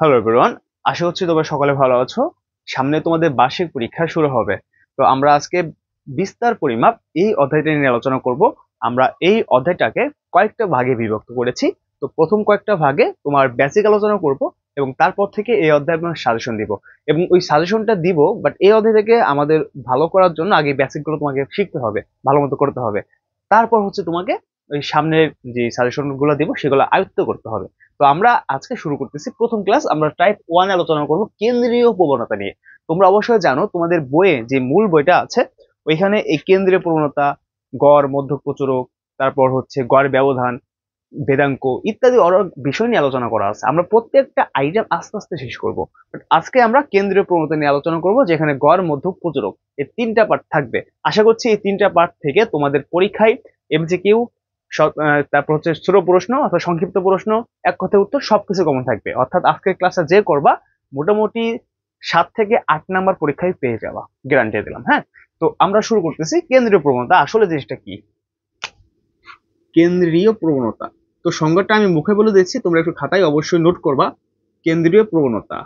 Hello everyone আশা করছি তোমরা সকলে ভালো আছো। সামনে তোমাদের বার্ষিক পরীক্ষা শুরু হবে। তো আমরা আজকে বিস্তার পরিমাপ এই অধ্যায়টা নিয়ে আলোচনা করব। আমরা এই অধ্যায়টাকে কয়েকটা ভাগে বিভক্ত করেছি। তো প্রথম কয়েকটা ভাগে তোমার বেসিক আলোচনা করব এবং তারপর থেকে এই অধ্যায় আমরা সাজেশন দিব। এবং ওই সাজেশনটা দিব বাট এই অধ্যায় থেকে আমাদের ভালো করার জন্য আগে বেসিকগুলো তোমাকে শিখতে হবে ভালো মতো করতে হবে। তারপর হচ্ছে তোমাকে ওই সামনের যে সাজেশনগুলো দিব সেগুলো আয়ত্ত করতে হবে। তো আমরা আজকে শুরু করতেছি প্রথম ক্লাস আমরা টাইপ ওয়ান আলোচনা করব কেন্দ্রীয় প্রবণতা নিয়ে। তোমরা অবশ্যই জানো তোমাদের বইয়ে যে মূল বইটা আছে, ওইখানে এই কেন্দ্রীয় প্রবণতা, গড় মধ্য প্রচুরক তারপর হচ্ছে গড় ব্যবধান, বেদাঙ্ক ইত্যাদি অনেক বিষয় নিয়ে আলোচনা করা আছে। আমরা প্রত্যেকটা আইটেম আস্তে আস্তে শেষ করব। আজকে আমরা কেন্দ্রীয় প্রবণতা নিয়ে আলোচনা করব, যেখানে গড় মধ্য প্রচুরক এই তিনটা পার্ট থাকবে। আশা করছি এই তিনটা পার্ট থেকে তোমাদের পরীক্ষায় এমসিকিউ তারপর হচ্ছে ছোট প্রশ্ন অথবা সংক্ষিপ্ত প্রশ্ন, এক কথায় উত্তর সবকিছু কমন থাকবে। অর্থাৎ আজকের ক্লাসটা যে করবা, মোটামুটি সাত থেকে আট নাম্বার পরীক্ষায় পেয়ে যাওয়া গ্যারান্টি দিলাম হ্যাঁ? তো আমরা শুরু করতেছি, কেন্দ্রীয় প্রবণতা, আসলে জিনিসটা কি? কেন্দ্রীয় প্রবণতা। তো সংজ্ঞাটা আমি মুখে বলে দিচ্ছি, তোমরা একটু খাতায় অবশ্যই নোট করবা। কেন্দ্রীয় প্রবণতা।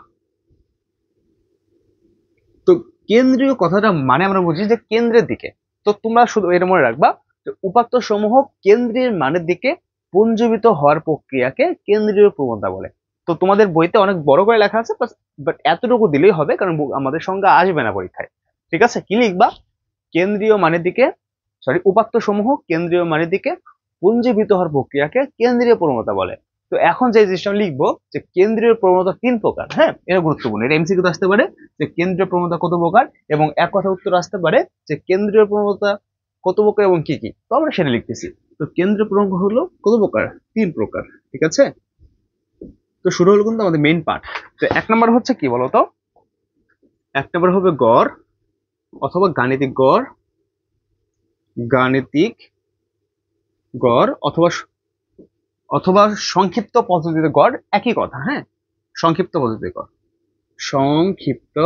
তো কেন্দ্রীয় কথাটা মানে আমরা বুঝি যে কেন্দ্রের দিকে। তো তোমরা শুধু এটা মনে রাখবা উপাত্ত সমূহ কেন্দ্রের মানের দিকে পুঞ্জীবিত হওয়ার প্রক্রিয়াকে কেন্দ্রীয় প্রবণতা বলে। তো তোমাদের বইতে অনেক বড় করে লেখা আছে বাট এতটুকু দিলেই হবে, কারণ আমাদের সংজ্ঞা আসবে না পরীক্ষায়। ঠিক আছে? কি লিখবা? কেন্দ্রীয় মানের দিকে সরি উপাত্ত সমূহ কেন্দ্রীয় মানের দিকে পুঞ্জীবিত হওয়ার প্রক্রিয়াকে কেন্দ্রীয় প্রবণতা বলে। তো এখন যে জিনিসটা আমি লিখব, যে কেন্দ্রীয় প্রবণতা তিন প্রকার হ্যাঁ? এটা গুরুত্বপূর্ণ। এটা এমসিকিউ আসতে পারে, যে কেন্দ্রীয় প্রবণতা কত প্রকার, এবং এক কথা উত্তর আসতে পারে, যে কেন্দ্রীয় প্রবণতা কত প্রকার এবং কি কি? তো আমরা সেটা লিখতেছি। তো কেন্দ্র প্রঙ্গ হলো কত প্রকার তিন প্রকার, ঠিক আছে? তো শুরু হলো কিন্তু আমাদের মেইন পার্ট তো এক নম্বর হচ্ছে কি বলতো? এক নম্বর হবে গড় অথবা গাণিতিক গড় গাণিতিক গড় অথবা অথবা সংক্ষিপ্ত পদ্ধতিতে গড় একই কথা হ্যাঁ? সংক্ষিপ্ত পদ্ধতিতে গড়। সংক্ষিপ্ত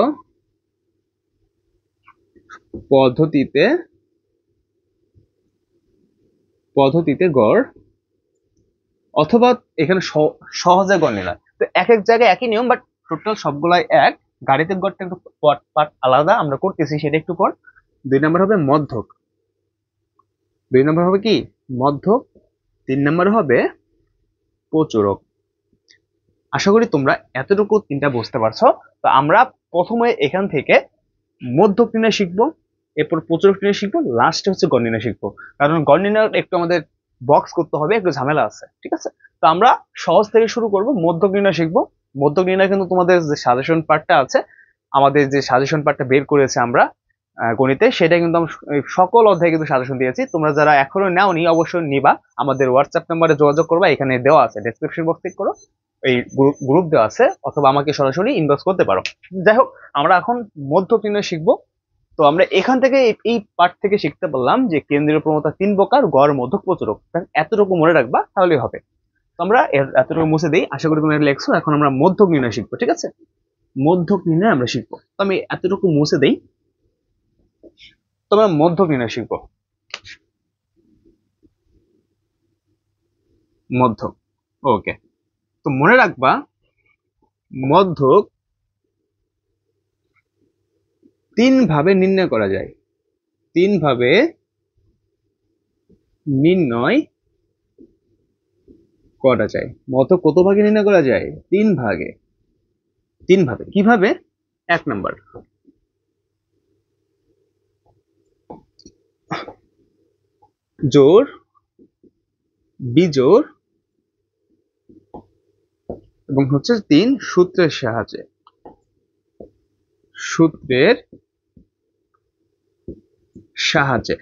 পদ্ধতিতে পদ্ধতিতে গড়, অথবা এখানে সহজে গড় নির্ণয়। তো এক এক জায়গায় একই নিয়ম বাট টোটাল সবগুলাই এক। গাড়িতে গড়টা একটু পার্ট আলাদা, আমরা করতেছি সেটা একটু পর। দুই নম্বর হবে মধ্যক। দুই নম্বর হবে কি? মধ্যক। তিন নম্বর হবে প্রচুরক। আশা করি তোমরা এতটুকু তিনটা বুঝতে পারছ। তো আমরা প্রথমে এখান থেকে মধ্যক নির্ণয় শিখব। এরপর প্রচুর নিয়ে শিখব লাস্টে হচ্ছে গণিনা শিখব কারণ গণিনা একটু আমাদের বক্স করতে হবে, একটু ঝামেলা আছে, ঠিক আছে? তো আমরা সহজ থেকে শুরু করব, মধ্য নির্ণয় শিখব মধ্য নির্ণয় কিন্তু তোমাদের যে সাজেশন পার্টটা আছে, আমাদের যে সাজেশন পার্টটা বের করেছে আমরা গণিতে, সেটা কিন্তু সকল অধ্যায়ে কিন্তু সাজেশন দিয়েছি। তোমরা যারা এখনও নেওনি, অবশ্যই নিবা। আমাদের হোয়াটসঅ্যাপ নাম্বারে যোগাযোগ করবা, এখানে দেওয়া আছে ডেসক্রিপশন বক্স ক্লিক করো। এই গ্রুপ দেওয়া আছে, অথবা আমাকে সরাসরি ইনবক্স করতে পারো। যাই হোক, আমরা এখন মধ্য শিখব তো আমরা এখান থেকে এই পার্ট থেকে শিখতে পারলাম যে কেন্দ্রীয় প্রবণতা তিন প্রকার, গড়, মধ্যক, প্রচুরক। এতটুকু মনে রাখবা, তাহলেই হবে। তো আমরা এতটুকু মুছে দিই। আশা করি তোমরা লেখছো। এখন আমরা মধ্যক নির্ণয় শিখব, ঠিক আছে? মধ্যক নির্ণয় আমরা শিখব। তো আমি এতটুকু মুছে দিই। তোমরা মধ্যক নির্ণয় শিখব। মধ্যক। ওকে। তো মনে রাখবা, মধ্যক তিন ভাবে নির্ণয় করা যায়। তিন ভাবে নির্ণয় করা যায়। মত কত ভাগে নির্ণয় করা যায়? তিন ভাগে তিন ভাবে কীভাবে? এক নাম্বার। জোর, বিজোর এবং হচ্ছে তিন সূত্রের সাহায্যে। সূত্রের সাহায্যে।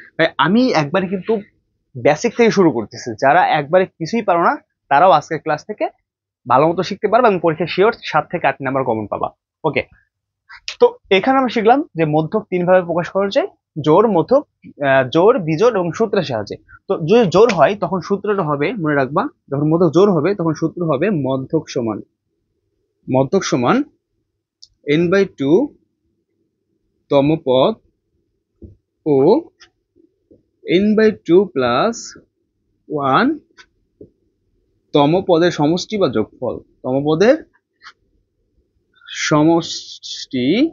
আমি একবারে কিন্তু বেসিক থেকে শুরু করতেছি। যারা একবারে কিছুই পারো না, তারাও আজকের ক্লাস থেকে ভালো মতো শিখতে পারবে এবং পরীক্ষা শিওর সাত থেকে আট নাম্বার কমন পাবা। ওকে তো এখানে আমরা শিখলাম যে মধ্যক তিন ভাবে প্রকাশ করা যায় জোর, মধ্যক জোর বিজোর এবং সূত্রের সাহায্যে। তো যদি জোর হয়, তখন সূত্রটা হবে, মনে রাখবা, যখন মধ্যক জোর হবে, তখন সূত্র হবে মধ্যক সমান। মধ্যক সমান এন বাই টু তম পদ ও N by two plus one তম পদের সমষ্টি বা যোগফল। তম পদের সমষ্টি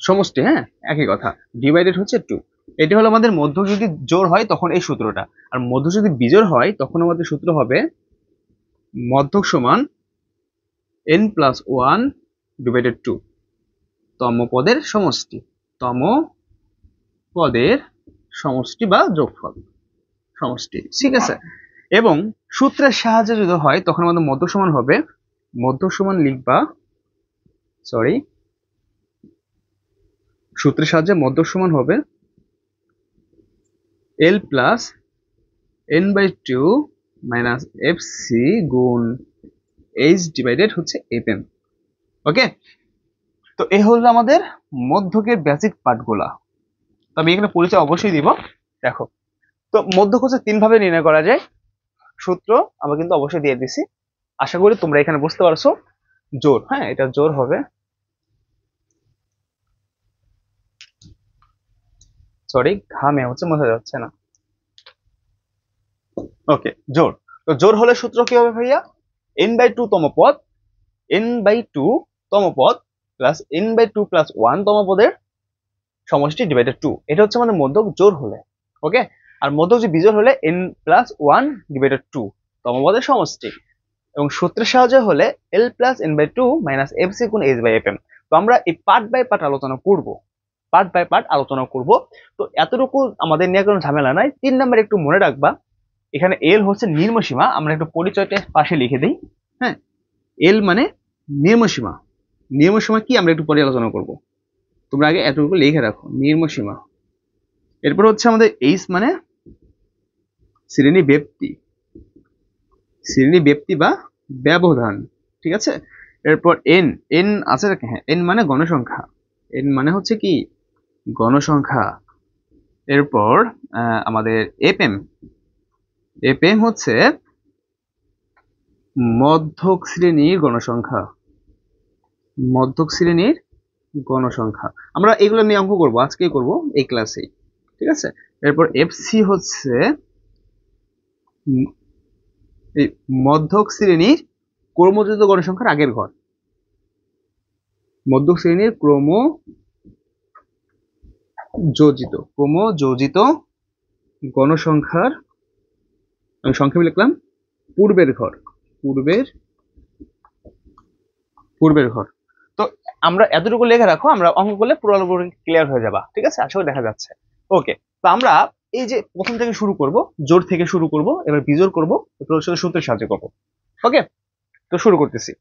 সমষ্টি হ্যাঁ? একই কথা। ডিভাইডেড হচ্ছে টু এটি হলো আমাদের মধ্য যদি জোর হয়, তখন এই সূত্রটা। আর মধ্য যদি বিজোর হয়, তখন আমাদের সূত্র হবে মধ্যক সমান N plus one divided by two পদের সমষ্টি। তম পদের সমষ্টি বা যোগফল। সমষ্টি, ঠিক আছে? এবং সূত্রের সাহায্যে যদি হয়, তখন আমাদের মধ্য সমান হবে, মধ্য সমান লিখবা সরি সূত্রের সাহায্যে মধ্য সমান হবে L plus N by two minus F C গুণ এইচ ডিভাইডেড হচ্ছে এফ এম ওকে তো এ হলো আমাদের মধ্যকের বেসিক পার্টগুলা তো আমি এখানে পরিচয় অবশ্যই দিব। দেখো। তো মধ্যক হচ্ছে তিন ভাবে নির্ণয় করা যায়। সূত্র আমরা কিন্তু অবশ্যই দিয়ে দিছি। আশা করি তোমরা এখানে বুঝতে পারছ। জোর হ্যাঁ এটা জোর হবে। সরি ঘামে হচ্ছে বোঝা যাচ্ছে না। ওকে জোর। তো জোর হলে সূত্র কি হবে ভাইয়া? এন বাই টু তম পদ এন বাই টু তম পদ plus N by two plus one তম পদের সমষ্টি ডিভাইডেড টু এটা হচ্ছে আমাদের মধ্যক জোর হলে ওকে আর মধ্যক যে বিজোড় হলে N plus one divided by two পদের সমষ্টি। এবং সূত্রের সাহায্যে হলে L plus N by two minus F C গুণ এইচ বাই এফ এম তো আমরা এই পার্ট বাই পার্ট আলোচনা করব। পার্ট বাই পার্ট আলোচনা করব। তো এতটুকু আমাদের নিয়ে কোনো ঝামেলা নাই। তিন নাম্বার একটু মনে রাখবা, এখানে এল হচ্ছে নির্মসীমা আমরা একটু পরিচয়টা পাশে লিখে দিই হ্যাঁ? এল মানে নির্মসীমা নির্মসীমা কি আমরা একটু পরে আলোচনা করব। তোমরা আগে এতটুকু লিখে রাখো। নির্মসীমা এরপর হচ্ছে আমাদের এইচ মানে শ্রেণি ব্যক্তি। শ্রেণি ব্যক্তি বা ব্যবধান, ঠিক আছে? এরপর এন এন আছে হ্যাঁ এন মানে গণসংখ্যা। এন মানে হচ্ছে কি? গণসংখ্যা। এরপর আমাদের এপএম এপএম হচ্ছে মধ্যক শ্রেণির গণসংখ্যা। মধ্যক শ্রেণির গণসংখ্যা। আমরা এগুলো নিয়ে অঙ্ক করব, আজকেই করব এই ক্লাসেই ঠিক আছে? এরপর এফসি হচ্ছে এই মধ্যক শ্রেণির ক্রমযোজিত গণসংখ্যার আগের ঘর। মধ্যক শ্রেণির ক্রম যোজিত ক্রম যোজিত গণসংখ্যার, আমি সংক্ষেপে লিখলাম, পূর্বের ঘর। পূর্বের পূর্বের ঘর। আমরা এতটুকু লেখা রাখো, আমরা অঙ্ক করলে পুরোপুরি ক্লিয়ার হয়ে যাবা। ঠিক আছে? করি দেখা যাচ্ছে। ওকে তো আমরা এই যে প্রথম থেকে শুরু করব, জোর থেকে শুরু করব, এবার বিজোর করব সাথে সূত্রের সাহায্য করব। ওকে তো শুরু করতেছি।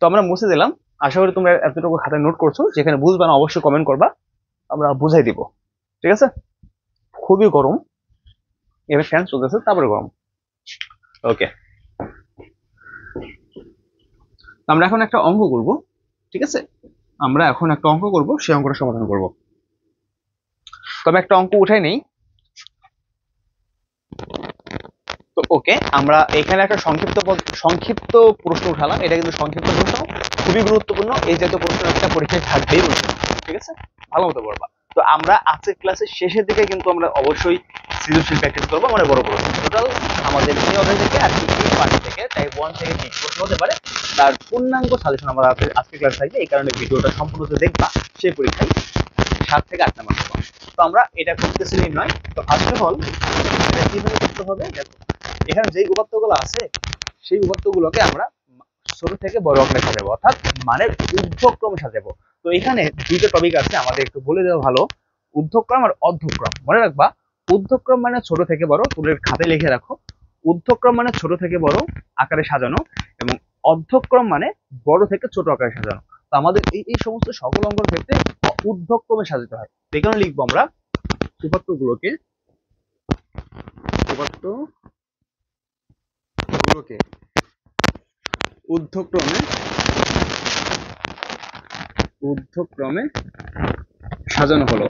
তো আমরা মুছে দিলাম। আশা করি তোমরা এতটুকু খাতায় নোট করছ, যেখানে বুঝবা না অবশ্যই কমেন্ট করবা। আমরা বুঝাই দিব। ঠিক আছে? খুবই গরম। এবার ফ্যান চলতেছে, তারপরে গরম। ওকে আমরা এখন একটা অঙ্ক করব। ঠিক আছে? আমরা এখন একটা অঙ্ক করব সেই অঙ্কটা সমাধান করব। তবে একটা অঙ্ক উঠাই নেই। তো ওকে, আমরা এখানে একটা সংক্ষিপ্ত সংক্ষিপ্ত প্রশ্ন উঠালাম। এটা কিন্তু সংক্ষিপ্ত প্রশ্ন, খুবই গুরুত্বপূর্ণ। এই জাতীয় প্রশ্ন একটা পরীক্ষায় থাকবেই। ঠিক আছে? ভালো মতো পড়বা। তো আমরা আজকের ক্লাসের শেষের দিকে কিন্তু আমরা অবশ্যই সৃজনশীল প্র্যাকটিস করব মানে বড় প্রশ্ন টোটাল আমাদের এই অধ্যায় থেকে আর এই পার্ট থেকে টাইপ ওয়ান থেকে কি প্রশ্ন হতে পারে। তার পূর্ণাঙ্গ সাজেশন আমরা আজকে- ক্লাস থাকবে, এই কারণে ভিডিওটা সম্পূর্ণ যে দেখবা সেই পরীক্ষায় সাত থেকে আট নাম্বার পাবা তো আমরা এটা করতেছি নয়। তো অফ অল এটা কীভাবে করতে হবে? দেখো, এখানে যেই উপাত্তগুলো আছে, সেই উপাত্তগুলোকে আমরা ছোট থেকে বড় আকারে সাজাবো, অর্থাৎ মানের ঊর্ধ্বক্রমে সাজাবো। তো এখানে দুইটা টপিক আছে, আমাদের একটু বলে দেওয়া ভালো। ঊর্ধ্বক্রম আর অর্ধক্রম মনে রাখবা ঊর্ধ্বক্রম মানে ছোট থেকে বড় তুলের খাতে লিখে রাখো। ঊর্ধ্বক্রম মানে ছোট থেকে বড় আকারে সাজানো এবং অর্ধক্রম মানে বড় থেকে ছোট আকারে সাজানো। তো আমাদের এই এই সমস্ত সকল অঙ্গের ক্ষেত্রে ঊর্ধ্বক্রমে সাজাতে হয়। তো এখানে লিখব আমরা উপাত্তগুলোকে উপাত্ত গুলোকে ঊর্ধ্বক্রমে ঊর্ধ্বক্রমে সাজানো হলো।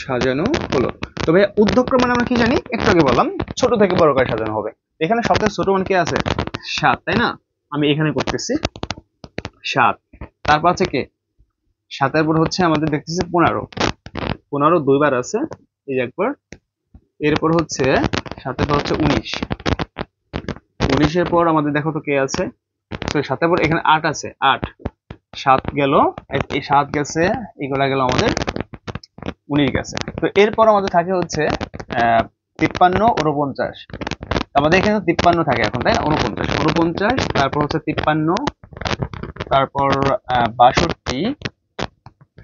সাজানো হলো। তো ভাইয়া ঊর্ধ্বক্রম আমরা কি জানি? একটু আগে বললাম, ছোট থেকে বড় করে সাজানো হবে। এখানে সবথেকে ছোট মান কি আছে? সাত, তাই না? আমি এখানে করতেছি সাত। তারপর আছে কে? সাতের পর হচ্ছে আমাদের দেখতেছি পনেরো। পনেরো দুইবার আছে, এই একবার। এরপর হচ্ছে সাতের পর হচ্ছে উনিশ। উনিশের পর আমাদের দেখো তো কে আছে? সরি সাতের পর এখানে আট আছে, আট। সাত গেল, এই- সাত গেছে, এগুলা গেল আমাদের উনিশ গেছে তো এরপর আমাদের থাকে হচ্ছে তিপ্পান্ন উনপঞ্চাশ আমাদের এখানে তিপ্পান্ন থাকে এখন, তাই না? উনপঞ্চাশ উনপঞ্চাশ তারপর হচ্ছে তিপ্পান্ন, তারপর বাষট্টি,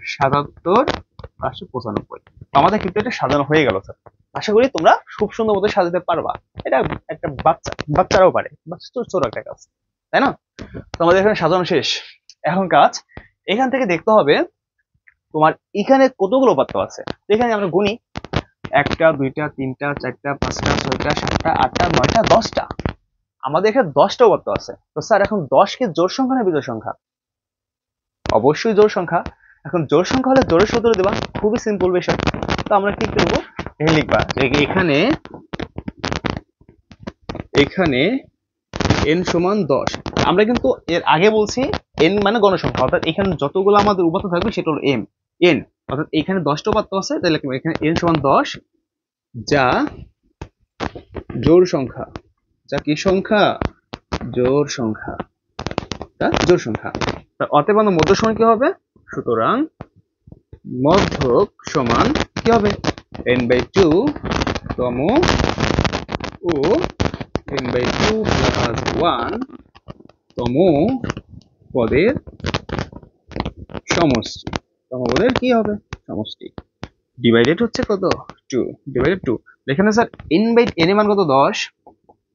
সাতাত্তর, পাঁচশো পঁচানব্বই। আমাদের কিন্তু এটা সাজানো হয়ে গেল স্যার আশা করি তোমরা খুব সুন্দর মতো সাজাতে পারবা। এটা একটা বাচ্চা, বাচ্চারাও পারে, বাচ্চা ছোট একটা কাজ, তাই না? তো আমাদের এখানে সাজানো শেষ। এখন কাজ, এখান থেকে দেখতে হবে তোমার এখানে কতগুলো পাত্র আছে। এখানে আমরা গুনি একটা, দুইটা, তিনটা, চারটা, পাঁচটা, ছয়টা, সাতটা, আটটা, নয়টা, দশটা। আমাদের এখানে দশটা পাত্র আছে। তো স্যার, এখন দশকে জোর সংখ্যা না বিজোড় সংখ্যা? অবশ্যই জোর সংখ্যা। এখন জোর সংখ্যা হলে জোরের সূত্র দেবা। খুবই সিম্পল বিষয়। তো আমরা কি করব? লিখবা। এখানে এখানে এন সমান দশ। আমরা কিন্তু এর আগে বলছি এন মানে গণসংখ্যা, অর্থাৎ এখানে যতগুলো আমাদের উপাত্ত থাকবে সেটা হলো এম এন অর্থাৎ এখানে দশটা উপাত্ত আছে, তাহলে এখানে এন সমান দশ? যা জোর সংখ্যা। যা কি সংখ্যা? জোর সংখ্যা। তা জোর সংখ্যা। অতএব আমাদের মধ্য সময় কি হবে? সুতরাং মধ্যক সমান কি হবে? এন বাই টু তম ও N by two plus one তম পদের সমষ্টি। তম পদের কি হবে? সমষ্টি। ডিভাইডেড হচ্ছে কত? টু ডিভাইডেড টু এখানে স্যার এন বাই এন মান কত? দশ।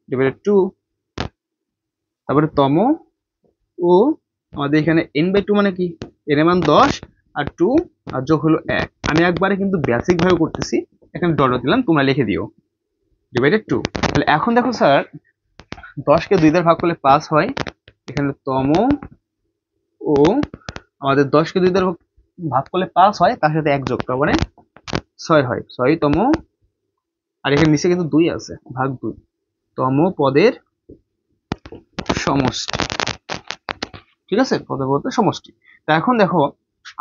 ডিভাইডেড টু তারপরে তম ও আমাদের এখানে এন বাই টু মানে কি? এন মান দশ আর টু আর যোগ হলো এক। আমি একবারে কিন্তু বেসিক ভাবে করতেছি, এখানে ডট দিলাম, তোমরা লিখে দিও। ডিভাইডেড টু তাহলে এখন দেখো স্যার দশকে দুই দ্বারা ভাগ করলে পাঁচ হয়। এখানে তম ও আমাদের দশকে দুই দ্বারা ভাগ করলে পাঁচ হয়, তার সাথে এক যোগ মানে ছয় হয়। ছয়তম আর এখানে নিচে কিন্তু দুই আছে, ভাগ দুই। তম পদের সমষ্টি। ঠিক আছে? পদের বলতে সমষ্টি। তা এখন দেখো,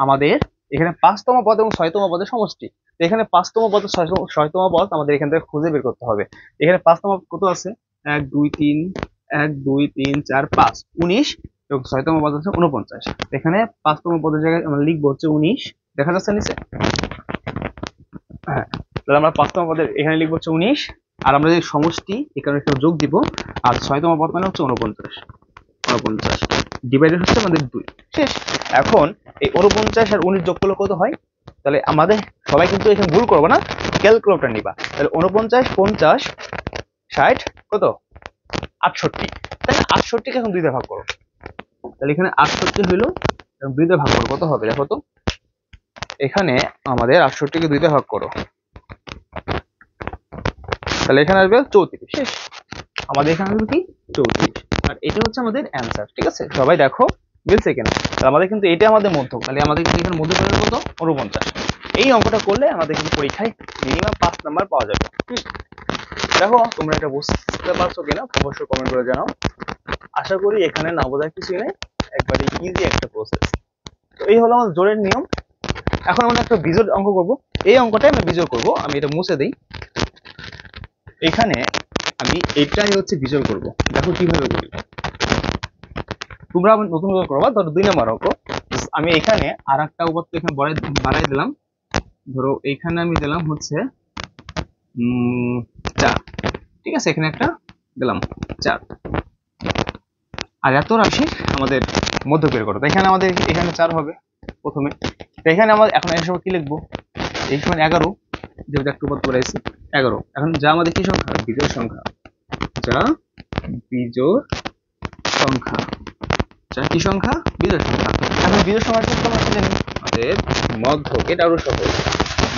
আমাদের এখানে পাঁচতম পদ এবং ছয়তম পদের সমষ্টি। তো এখানে পাঁচতম পদ, ছয়তম পদ আমাদের এখান থেকে খুঁজে বের করতে হবে। এখানে পাঁচতম কত আছে? এক, দুই, তিন এক, দুই, তিন, চার, পাঁচ, উনিশ এবং ছয়তম পদ হচ্ছে উনপঞ্চাশ এখানে পাঁচতম পদের জায়গায় আমরা লিখব হচ্ছে উনিশ। দেখা যাচ্ছে নিচে? হ্যাঁ তাহলে আমরা পাঁচতম পদের এখানে লিখব হচ্ছে উনিশ। আর আমরা যদি সমষ্টি এখানে একটু যোগ দিব, আর ছয়তম পদ মানে হচ্ছে উনপঞ্চাশ উনপঞ্চাশ ডিভাইডেড হচ্ছে আমাদের দুই। শেষ। এখন এই উনপঞ্চাশ আর উনিশ যোগ করলে কত হয়? তাহলে আমাদের সবাই কিন্তু এখানে ভুল করব না। ক্যালকুলেটর নিবা। তাহলে উনপঞ্চাশ পঞ্চাশ, ষাট, কত? আটষট্টি। তাহলে আটষট্টিকে এখন দুইটা ভাগ করো। তাহলে এখানে আটষট্টি হইল এবং দুইটা ভাগ করো, কত হবে? দেখো তো। এখানে আমাদের আটষট্টিকে দুইটা ভাগ করো। তাহলে এখানে আসবে চৌত্রিশ। শেষ আমাদের এখানে আসবে কি? চৌত্রিশ। আর এটা হচ্ছে আমাদের অ্যান্সার ঠিক আছে? সবাই দেখো। মিলছে কিনা? তাহলে আমাদের কিন্তু এটা আমাদের মধ্য তাহলে আমাদের কিন্তু এখানে মধ্য পেলে কত উনপঞ্চাশ এই অঙ্কটা করলে আমাদের কিন্তু পরীক্ষায় মিনিমাম পাঁচ নাম্বার পাওয়া যাবে। দেখো, তোমরা এটা বুঝতে পারছ কিনা, অবশ্যই কমেন্ট করে জানাও। আশা করি এখানে না বোঝার কিছুই নেই, একবারে ইজি একটা প্রসেস তো এই হলো আমাদের জোরের নিয়ম। এখন আমরা একটা বিজোড় অঙ্ক করব। এই অঙ্কটাই আমরা বিজোড় করব, আমি এটা মুছে দিই। এখানে আমি এটাই হচ্ছে বিজোড় করব। দেখো কীভাবে করি তোমরা নতুন করে করবা, ধরো দুই নম্বর অঙ্ক। আমি এখানে আর একটা উপাত্ত এখানে বাড়াই দিলাম ধরো এখানে আমি দিলাম হচ্ছে চার। ঠিক আছে, এখানে একটা দিলাম, চার। আর এত রাশি আমাদের মধ্য বের করো। এখানে আমাদের এখানে চার হবে প্রথমে। এখানে আমাদের এখন এই সময় কি লিখব? এই সময় এগারো, যেহেতু একটা উপাত্ত বাড়াইছি, এগারো। এখন যা আমাদের কি সংখ্যা? বিজোড় সংখ্যা। যা বিজোড় সংখ্যা। কি সংখ্যা বিজোড় সংখ্যা। এখন বিজোড় সংখ্যা কি আমরা কি জানি আমাদের মধ্যক এটা আরও সহজ।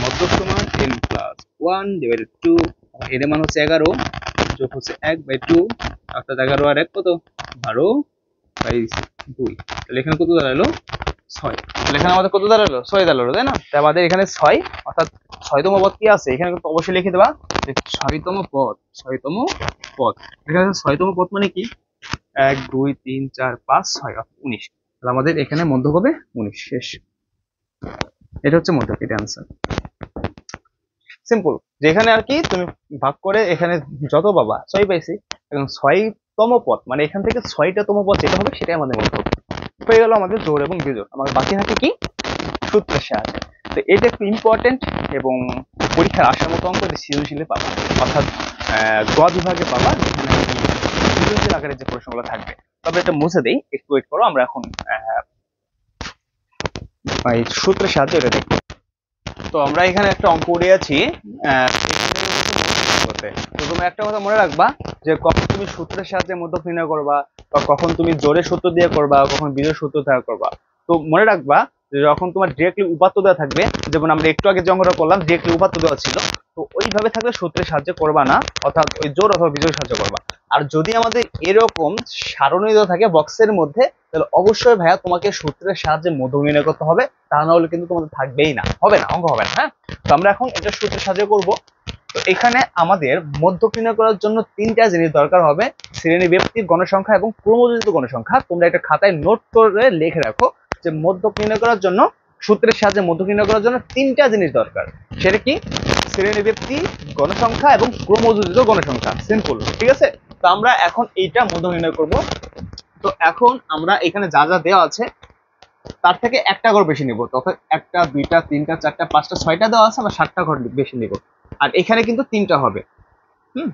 মধ্যক সমান N plus one divided by two মান হচ্ছে এগারো যোগ হচ্ছে এক বাই টু অর্থাৎ এগারো আর এক কত? বারো বাই দুই। তাহলে এখানে কত দাঁড়াল? ছয়। তাহলে এখানে আমাদের কত দাঁড়াল? ছয় দাঁড়াল তাই না? তাই আমাদের এখানে ছয় অর্থাৎ ছয়তম পদ কি আছে? এখানে অবশ্যই লিখে দেবা যে ছয়তম পদ ছয়তম পদ। এখানে ছয়তম পদ মানে কি? এক, দুই, তিন, চার, পাঁচ, ছয় উনিশ। তাহলে আমাদের এখানে মধ্যক হবে উনিশ। শেষ। এটা হচ্ছে মধ্যক এটা অ্যান্সার সিম্পল যেখানে আর কি তুমি ভাগ করে এখানে যত পাবা ছয় পাইছি এবং ছয় তম পথ মানে এখান থেকে ছয়টা তম পথ যেটা হবে সেটাই আমাদের মধ্যক হয়ে গেল আমাদের জোর এবং বিজোর আমাদের বাকি থাকে কি? সূত্রের সাহায্যে তো এটা একটু ইম্পর্টেন্ট এবং পরীক্ষার আসার মতো অঙ্ক সৃজনশীলে পাবা, অর্থাৎ গ বিভাগে পাবা, যেখানে আর আকারে যে প্রশ্নগুলো থাকবে। তবে এটা মুছে দেই, একটু ওয়েট করো, আমরা এখন সূত্রের সাহায্যে এটা দেখব তো আমরা এখানে একটা অঙ্ক উড়িয়েছি তো তুমি একটা কথা মনে রাখবা, যে কখন তুমি সূত্রের সাহায্যে নির্ণয় করবা, বা কখন তুমি জোরে সূত্র দিয়ে করবা কখন বিজয় সূত্র করবা। তো মনে রাখবা যখন তোমার ডিরেক্টলি উপাত্ত দেওয়া থাকবে, যেমন আমরা একটু আগে যে অঙ্কটা করলাম ডিরেক্টলি উপাত্ত দেওয়া ছিল তো ওইভাবে থাকলে সূত্রের সাহায্যে করবা না, অর্থাৎ ওই জোর অথবা বিজয় সাহায্য করবা। আর যদি আমাদের এরকম সারণী থাকে বক্সের মধ্যে, তাহলে অবশ্যই ভাইয়া তোমাকে সূত্রের সাহায্যে মধ্য নির্ণয় করতে হবে, তা না হলে কিন্তু তোমাদের থাকবেই না। হবে না, অঙ্ক হবে না হ্যাঁ? তো আমরা এখন এটা সূত্রের সাহায্যে করব। তো এখানে আমাদের মধ্য নির্ণয় করার জন্য তিনটা জিনিস দরকার হবে, শ্রেণি ব্যক্তির গণসংখ্যা এবং ক্রমযোজিত গণসংখ্যা। তোমরা একটা খাতায় নোট করে লিখে রাখো যে মধ্য নির্ণয় করার জন্য সূত্রের সাহায্যে মধ্য নির্ণয় করার জন্য তিনটা জিনিস দরকার। সেটা কি? শ্রেণি ব্যক্তি গণসংখ্যা এবং ক্রমযোজিত গণসংখ্যা। সিম্পল ঠিক আছে? তো আমরা এখন এইটা মধ্য নির্ণয় করব। তো এখন আমরা এখানে যা যা দেওয়া আছে, তার থেকে একটা ঘর বেশি নিব। তখন একটা, দুইটা, তিনটা, চারটা, পাঁচটা, ছয়টা দেওয়া আছে, আমরা সাতটা ঘর বেশি নিব। আর এখানে কিন্তু তিনটা হবে। হুম?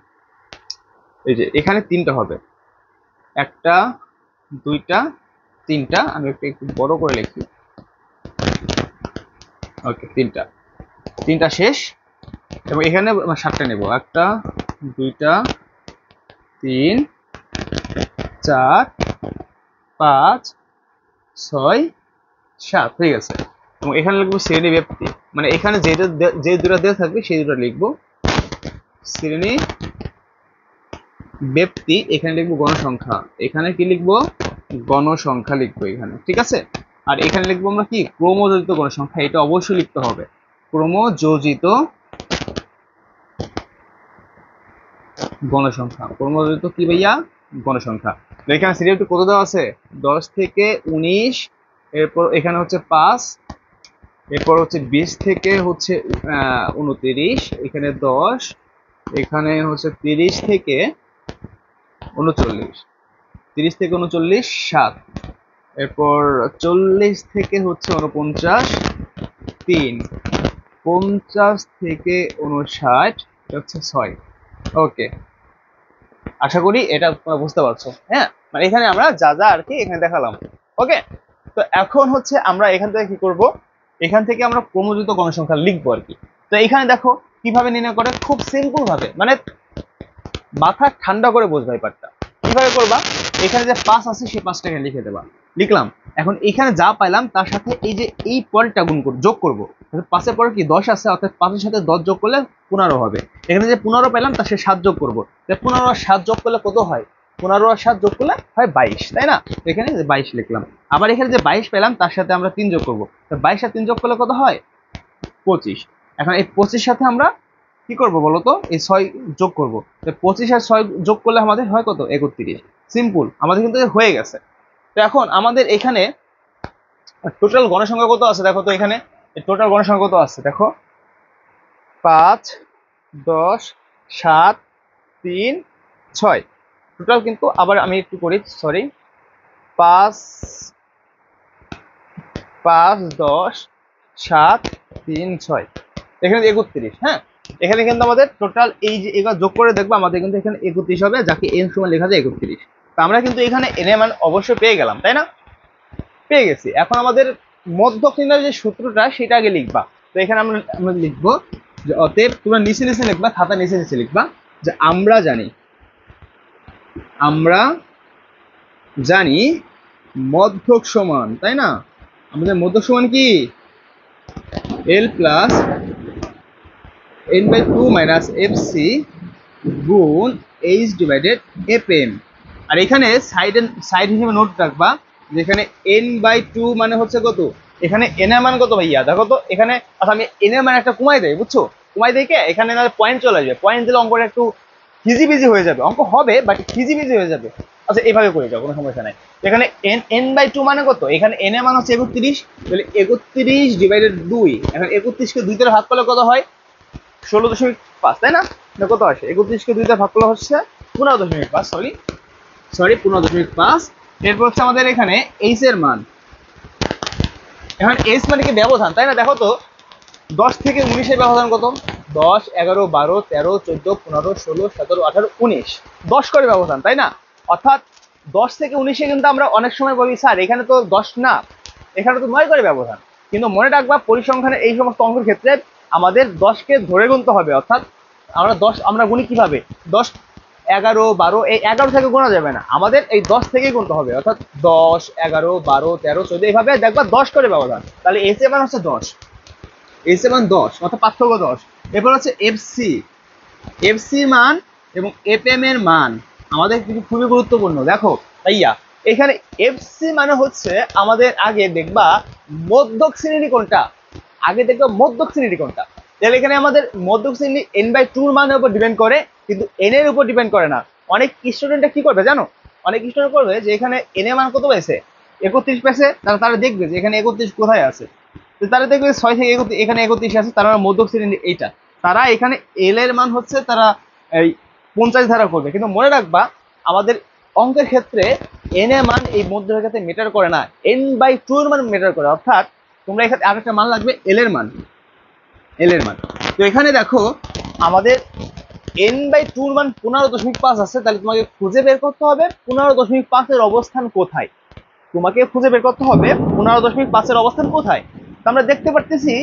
এই যে, এখানে তিনটা হবে। একটা, দুইটা, তিনটা, আমি একটু একটু বড় করে লিখি। ওকে, তিনটা। তিনটা শেষ। এবং এখানে সাতটা নেব। একটা, দুইটা, তিন, চার, পাঁচ, ছয়, সাত। হয়ে গেছে। এবং এখানে লিখব শ্রেণি ব্যক্তি। মানে এখানে যেটা যে দুটো দেওয়া থাকবে, সেই দুটো লিখব। শ্রেণি ব্যক্তি, এখানে লিখব গণসংখ্যা। এখানে কি লিখব? গণসংখ্যা লিখব এখানে। ঠিক আছে? আর এখানে লিখব আমরা কি? ক্রমযোজিত গণসংখ্যা এটা অবশ্যই লিখতে হবে। ক্রমযোজিত গণসংখ্যা ক্রমযোজিত কি ভাইয়া? গণসংখ্যা তো এখানে সিরিয়ালটি কত দেওয়া আছে? দশ থেকে উনিশ, এরপর এখানে হচ্ছে পাঁচ, এরপর হচ্ছে বিশ থেকে হচ্ছে উনত্রিশ, এখানে দশ, এখানে হচ্ছে তিরিশ থেকে উনচল্লিশ। তিরিশ থেকে উনচল্লিশ, সাত। এরপর চল্লিশ থেকে হচ্ছে উনপঞ্চাশ তিন, পঞ্চাশ থেকে উনষাট হচ্ছে ছয়। ওকে আশা করি এটা তোমরা বুঝতে পারছ হ্যাঁ? মানে এখানে আমরা যা যা আর কি এখানে দেখালাম। ওকে তো এখন হচ্ছে আমরা এখান থেকে কি করব? এখান থেকে আমরা ক্রমযুক্ত গণসংখ্যা লিখব আর কি। তো এখানে দেখো কীভাবে নির্ণয় করে? খুব সিম্পল ভাবে। মানে মাথা ঠান্ডা করে বুঝবা এই পার্টটা কীভাবে করবা? এখানে যে পাঁচ আছে সেই পাঁচটা এখানে লিখে দেবা। লিখলাম। এখন এখানে যা পাইলাম, তার সাথে এই যে এই পরেরটা গুণ যোগ করব। পাঁচের পরে কি? দশ আছে, অর্থাৎ পাঁচের সাথে দশ যোগ করলে পনেরো হবে। এখানে যে পনেরো পেলাম তার সাথে সাত যোগ করব। পনেরো আর সাত যোগ করলে কত হয়? পনেরো আর সাত যোগ করলে হয় বাইশ, তাই না? এখানে যে বাইশ লিখলাম। আবার এখানে যে বাইশ পেলাম তার সাথে আমরা তিন যোগ করব। বাইশ আর তিন যোগ করলে কত হয়? পঁচিশ। এখন এই পঁচিশ সাথে আমরা কি করব বলো তো? এই ছয় যোগ করব। পঁচিশ আর ছয় যোগ করলে আমাদের হয় কত? একত্রিশ। সিম্পল আমাদের কিন্তু হয়ে গেছে। তো এখন আমাদের এখানে টোটাল গণসংখ্যা কত আছে? দেখো তো এখানে। টোটাল গণসংখ্যা কত আছে? দেখো। পাঁচ, দশ, সাত, তিন, ছয়। টোটাল কিন্তু আবার আমি একটু করি সরি পাঁচ পাঁচ, দশ, সাত, তিন, ছয়। এখানে একত্রিশ হ্যাঁ? এখানে কিন্তু আমাদের টোটাল এই যে এগুলো যোগ করে দেখব, আমাদের কিন্তু এখানে একত্রিশ হবে, যাকে এন সময় লেখা যায় একত্রিশ। তো আমরা কিন্তু এখানে এন মান অবশ্যই পেয়ে গেলাম, তাই না? পেয়ে গেছি। এখন আমাদের মধ্যক্ষিণার যে সূত্রটা, সেটা আগে লিখবা। তো এখানে আমরা আমরা লিখব যে অতএব তোমরা নিচে নিচে লিখবা, খাতা নিচে নিচে লিখবা যে আমরা জানি আমরা জানি মধ্যক সমান, তাই না? আমাদের মধ্যক সমান কি? L plus N by two minus F C গুণ এইচ ডিভাইডেড এফ এম আর এখানে সাইড সাইড হিসেবে নোট রাখবা যেখানে এন বাই টু মানে হচ্ছে কত? এখানে এন এর মান কত ভাইয়া? দেখো তো, এখানে আচ্ছা আমি এন এর মান একটা কমাই দেয় বুঝছ? কমাই দিয়ে এখানে না পয়েন্ট চলে আসবে। পয়েন্ট দিলে অঙ্কটা একটু হিজিবিজি হয়ে যাবে। অঙ্ক হবে বাট হিজিবিজি হয়ে যাবে। আচ্ছা এইভাবে করে যাও, কোনো সমস্যা নাই। এখানে এন এন বাই টু মানে কত? এখানে এন এর মান হচ্ছে একত্রিশ, তাহলে একত্রিশ ডিভাইডেড দুই। এখন একত্রিশকে দুই দ্বারা ভাগ করলে কত হয়? ষোলো দশমিক পাঁচ, তাই না? কত আসে? একত্রিশকে দুই দ্বারা ভাগ করলে হচ্ছে পনেরো দশমিক পাঁচ সরি সরি পনেরো দশমিক পাঁচ। এরপর হচ্ছে আমাদের এখানে এইচ এর মান। এখন এইচ মানে কি ব্যবধান, তাই না? দেখো তো, দশ থেকে উনিশের ব্যবধান কত? দশ, এগারো, বারো, তেরো, চোদ্দ, পনেরো, ষোলো, সতেরো, আঠারো, উনিশ। দশ করে ব্যবধান, তাই না? অর্থাৎ দশ থেকে উনিশে কিন্তু আমরা অনেক সময় বলি, স্যার, এখানে তো দশ না। এখানে তো নয় করে ব্যবধান। কিন্তু মনে রাখবা, পরিসংখ্যানের এই সমস্ত অঙ্কের ক্ষেত্রে আমাদের দশকে ধরে গুনতে হবে, অর্থাৎ আমরা দশ, আমরা গুনি কীভাবে? দশ, এগারো, বারো, এই এগারো থেকে গোনা যাবে না। আমাদের এই দশ থেকেই গুনতে হবে, অর্থাৎ দশ, এগারো, বারো, তেরো, চোদ্দ, এইভাবে দেখবা দশ করে ব্যবধান। তাহলে এস এ মান হচ্ছে দশ। এস এ মান দশ, অর্থাৎ পার্থক্য দশ। এরপর হচ্ছে এফসি এফসি মান এবং এফ এম এর মান আমাদের কিন্তু খুবই গুরুত্বপূর্ণ। দেখো তাইয়া এখানে এফসি মানে হচ্ছে আমাদের আগে দেখবা মধ্যক শ্রেণি কোনটা? আগে দেখবা মধ্যক শ্রেণি কোনটা? তাহলে এখানে আমাদের মধ্যক শ্রেণি এন বাই টুর মানের উপর ডিপেন্ড করে, কিন্তু এন এর উপর ডিপেন্ড করে না। অনেক স্টুডেন্টরা কি করবে জানো? অনেক স্টুডেন্ট করবে যে এখানে এন এর মান কত পেয়েছে একত্রিশ পেয়েছে, তারা তারা দেখবে যে এখানে একত্রিশ কোথায় আছে? তো তারা দেখবে ছয় থেকে একত্রিশ এখানে একত্রিশ আছে, তারা মধ্যক শ্রেণি এইটা। তারা এখানে এল এর মান হচ্ছে তারা এই পঞ্চাশ ধারা করবে। কিন্তু মনে রাখবা, আমাদের অঙ্কের ক্ষেত্রে এন এর মান এই মধ্যরেখাতে মেটার করে না। এন বাই টু এর মান মেটার করে, অর্থাৎ তোমরা এখানে আরেকটা মান লাগবে এল এর মান। এল এর মান। তো এখানে দেখো, আমাদের এন বাই টুর মান পনেরো দশমিক পাঁচ আছে, তাহলে তোমাকে খুঁজে বের করতে হবে পনেরো দশমিক পাঁচের অবস্থান কোথায়? তোমাকে খুঁজে বের করতে হবে পনেরো দশমিক পাঁচের অবস্থান কোথায়? তো আমরা দেখতে পারতেছি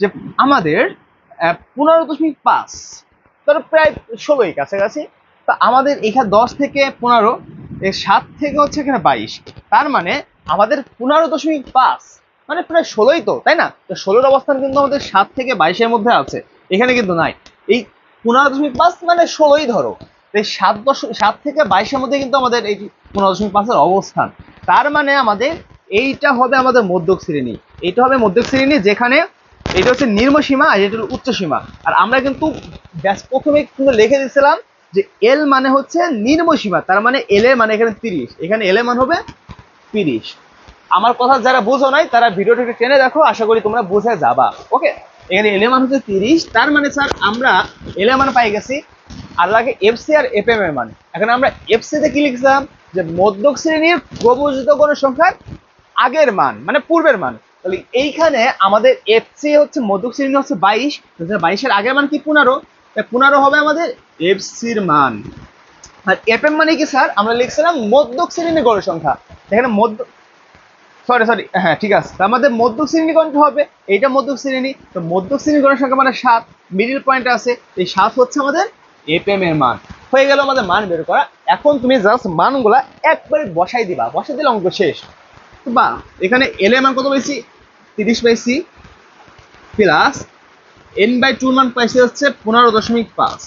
যে আমাদের পনেরো দশমিক পাঁচ ধরো প্রায় ষোলোই কাছাকাছি। তা আমাদের এখানে দশ থেকে পনেরো সাত থেকে হচ্ছে এখানে বাইশ। তার মানে আমাদের পনেরো দশমিক পাঁচ মানে প্রায় ষোলোই তো, তাই না? তো ষোলোর অবস্থান কিন্তু আমাদের সাত থেকে বাইশের মধ্যে আছে। এখানে কিন্তু নাই। এই পনেরো দশমিক পাঁচ মানে ষোলোই ধরো। সাত দশ, সাত থেকে বাইশের মধ্যে কিন্তু আমাদের এই পনেরো দশমিক পাঁচের অবস্থান। তার মানে আমাদের এইটা হবে আমাদের মধ্যক শ্রেণি। এইটা হবে মধ্যক শ্রেণি যেখানে এটা হচ্ছে নিম্ন সীমা আর এটা হলো উচ্চ সীমা। আর আমরা কিন্তু ব্যাস প্রথমে কিন্তু লিখে দিয়েছিলাম যে এল মানে হচ্ছে নিম্ন সীমা, তার মানে এল এর মানে এখানে তিরিশ। এখানে এল এর মান হবে তিরিশ। আমার কথা যারা বুঝো নাই, তারা ভিডিওটি একটু টেনে দেখো, আশা করি তোমরা বুঝে যাবা। ওকে এখানে এল এর মান হচ্ছে তিরিশ, তার মানে স্যার আমরা এলেমান পাই গেছি আর লাগে এফসি আর এফ এম এর মান। এখন আমরা এফসি তে কি লিখছিলাম? যে মধ্যক শ্রেণির প্রবচিত কোন সংখ্যার আগের মান মানে পূর্বের মান। তাহলে এইখানে আমাদের এফসি হচ্ছে মধ্যক শ্রেণি, হচ্ছে বাইশ। বাইশের আগের মান কি পনেরো? পনেরো হবে আমাদের এফসির মান। আর এফ এম মানে কি স্যার আমরা লিখছিলাম মধ্যক শ্রেণির গড় সংখ্যা। এখানে মধ্য সরি সরি হ্যাঁ ঠিক আছে। আমাদের মধ্যক শ্রেণি কোনটা হবে। এইটা মধ্যক শ্রেণি। তো মধ্যক শ্রেণি গড় সংখ্যা মানে সাত। মিডিল পয়েন্ট আছে। এই সাত হচ্ছে আমাদের এফ এম এর মান। হয়ে গেল আমাদের মান বের করা। এখন তুমি জাস্ট মানগুলা একবারে বসাই দিবা। বসাই দিলে অঙ্ক শেষ। বা, এখানে এল এর মান কত পাইছি? তিরিশ পাইছি। প্লাস এন বাই টুর মান পাইছি হচ্ছে পনেরো দশমিক পাঁচ।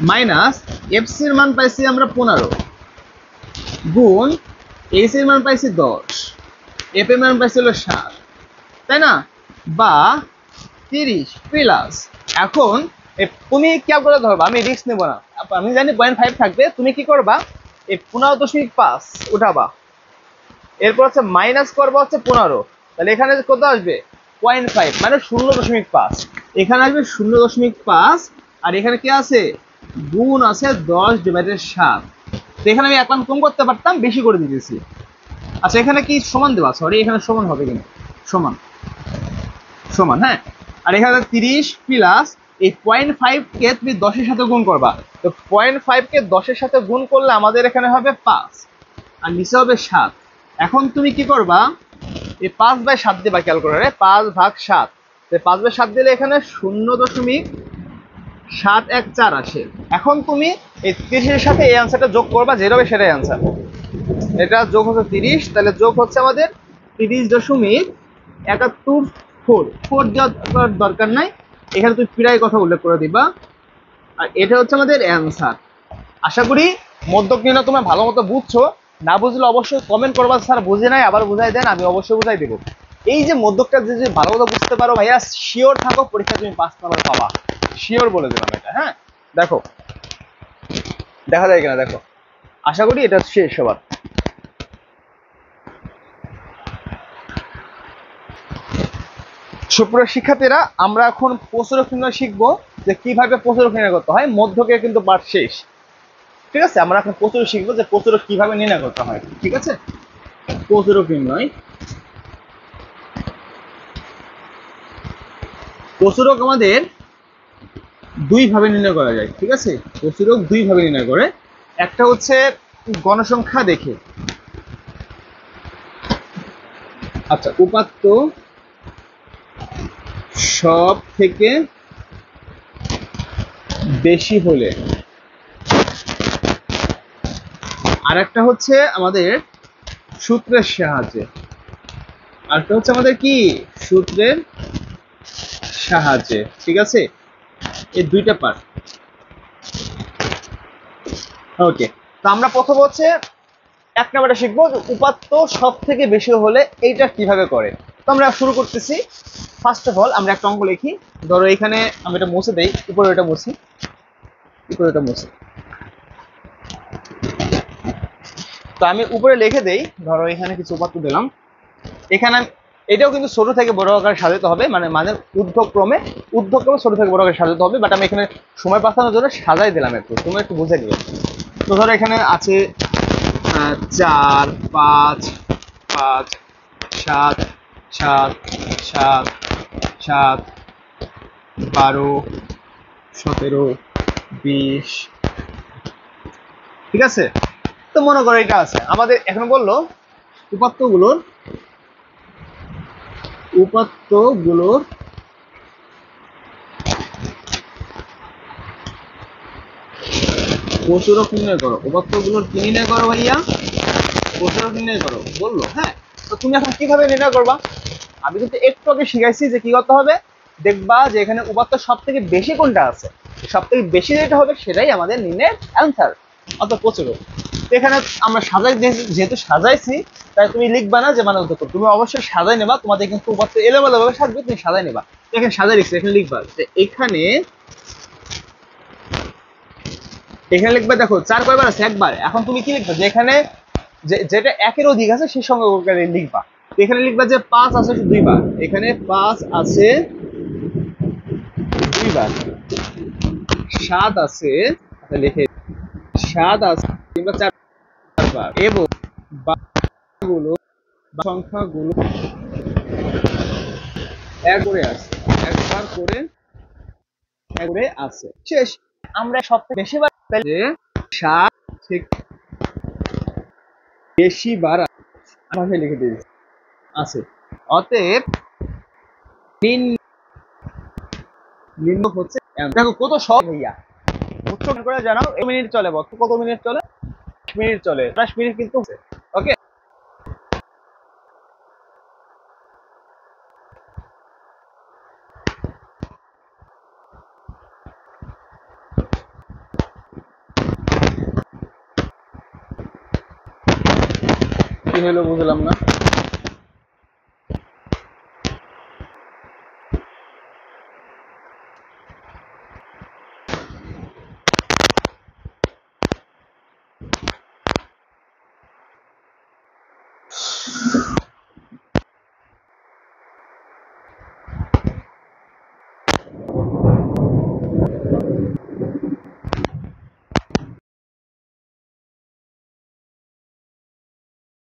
মাইনাস এফ এফসির মান পাইছি আমরা পনেরো। গুণ এইচ এর মান পাইছি দশ এফ এর মান পাইছি হলো সাত, তাই না? বা তিরিশ প্লাস এখন তুমি কি করে ধরবা, আমি রিস্ক নেব না। আমি জানি পয়েন্ট ফাইভ থাকবে, তুমি কি করবা? এই পনেরো দশমিক পাঁচ উঠাবা। এরপর হচ্ছে মাইনাস করবা হচ্ছে পনেরো। তাহলে এখানে কত আসবে? পয়েন্ট ফাইভ মানে শূন্য দশমিক পাঁচ। এখানে আসবে শূন্য দশমিক পাঁচ, আর এখানে কি আছে? গুণ আছে দশ ডিভাইডেড সাত। তো এখানে আমি এক মান কম করতে পারতাম, বেশি করে দিতেছি আচ্ছা এখানে কি সমান দেবা সরি এখানে সমান হবে কিন্তু সমান। সমান হ্যাঁ? আর এখানে তিরিশ প্লাস এই পয়েন্ট ফাইভ কে তুমি দশের সাথে গুণ করবা। তো পয়েন্ট ফাইভ কে দশের সাথে গুণ করলে আমাদের এখানে হবে পাঁচ। আর নিচে হবে সাত। এখন তুমি কি করবা? এই পাঁচ বাই সাত দিবা ক্যালকুলেটারে পাঁচ ভাগ সাত। পাঁচ বাই সাত দিলে এখানে শূন্য দশমিক সাত এক চার আসে এখন তুমি এই তিরিশের সাথে এই অ্যান্সারটা যোগ করবা যেটা সেটাই অ্যান্সার এটা যোগ হচ্ছে তিরিশ, তাহলে যোগ হচ্ছে আমাদের তিরিশ দশমিক একাত্তর ফোর ফোর দেওয়ার দরকার নাই। এখানে তুমি প্রায় কথা উল্লেখ করে দিবা। আর এটা হচ্ছে আমাদের অ্যান্সার আশা করি মধ্যক নির্ণয় তোমরা ভালো মতো বুঝছ। না বুঝলে অবশ্যই কমেন্ট করবা, স্যার বুঝে নাই, আবার বুঝাই দেন, আমি অবশ্যই বুঝাই দেবো। এই যে মধ্যকটা যে ভালো মতো বুঝতে পারো ভাইয়া শিওর থাকো, পরীক্ষা তুমি পাস নাম্বার পাবা। শিওর বলে দিলাম এটা হ্যাঁ? দেখো, দেখা যায় কিনা, দেখো। আশা করি এটা শেষ সবার সুপ্রিয় শিক্ষার্থীরা, আমরা এখন প্রচুরক নির্ণয় শিখব যে কীভাবে প্রচুরক নির্ণয় করতে হয়। মধ্যকে কিন্তু পাঠ শেষ। ঠিক আছে? আমরা এখন প্রচুর শিখব যে প্রচুরক কীভাবে নির্ণয় করতে হয়। ঠিক আছে? প্রচুরক নির্ণয়। প্রচুরক আমাদের দুই ভাবে নির্ণয় করা যায়, ঠিক আছে? প্রচুরক দুই ভাবে নির্ণয় করে। একটা হচ্ছে গণসংখ্যা দেখে। আচ্ছা উপাত্ত সব থেকে বেশি হলে। আর একটা হচ্ছে আমাদের সূত্রের সাহায্যে। আরেকটা হচ্ছে আমাদের কি? সূত্রের সাহায্যে, ঠিক আছে? এই দুইটা পার্ট ওকে তো আমরা প্রথম হচ্ছে, এক নাম্বারটা শিখব যে উপাত্ত সব থেকে বেশি হলে এইটা কীভাবে করে। তো আমরা শুরু করতেছি। ফার্স্ট অফ অল আমরা একটা অঙ্ক লিখি। ধরো এখানে আমি এটা মুছে দেই উপরে এটা মুছি। উপরে এটা মুছি। তো আমি উপরে লিখে দেই, ধরো এখানে কিছু উপাত্ত দিলাম। এখানে এটাও কিন্তু ছোট থেকে বড় আকারে সাজাতে হবে মানে মানে ঊর্ধ্বক্রমে ঊর্ধ্বক্রমে ছোট থেকে বড় আকারে সাজাতে হবে বাট আমি এখানে সময় বাঁচানোর জন্য সাজাই দিলাম একটু তুমি একটু বুঝে নিও। তো ধরো এখানে আছে চার, পাঁচ পাঁচ, সাত সাত সাত সাত, বারো, সতেরো, বিশ, ঠিক আছে? তো মনে করো এটা আছে। আমাদের এখন বলল উপাত্তগুলোর উপাত্তগুলোর প্রচুরক নির্ণয় করো। উপাত্তগুলোর কি নির্ণয় করো ভাইয়া? প্রচুরক নির্ণয় করো। বলল হ্যাঁ তো তুমি এখন কীভাবে নির্ণয় করবা? আমি কিন্তু একটু আগে শিখাইছি যে কি করতে হবে। দেখবা যে এখানে উপাত্ত সব থেকে বেশি কোনটা আছে? সব থেকে বেশি যেটা হবে সেটাই আমাদের নির্ণয়ের অ্যান্সার অত প্রচুরক এখানে আমরা সাজাই, যেহেতু সাজাইছি তাই তুমি লিখবা না যে মানে উত্তর তুমি অবশ্যই সাজাই নেবা, তোমাদের কিন্তু উপাত্ত এলোমেলো ভাবে থাকবে তুমি সাজাই নেবা। এখানে সাজাই লিখছি এখানে লিখবা। যে এখানে এখানে লিখবে, দেখো, চার কয়বার আছে? একবার। এখন তুমি কি লিখবে? যে এখানে যেটা একের অধিক আছে সেই ওখানে লিখবা। এখানে লিখবা যে পাঁচ আছে দুইবার। এখানে পাঁচ আছে দুইবার। সাত আছে লিখে সাত আছে, কিংবা চারবার। এবং গুলো সংখ্যাগুলো এক করে আছে একবার করে করে আছে শেষ। আমরা সবথেকে বেশি বার যে সাত থেকে বেশি বার আমাকে লিখে দিয়েছি আছে অতএব নিন নিম্ন হচ্ছে দেখো কত সব ভাইয়া। উচ্চ করে জানাও, এক মিনিট চলে বক্ত কত মিনিট চলে? মিনিট চলে। দশ মিনিট কিন্তু ওকে কি হলো বুঝলাম না।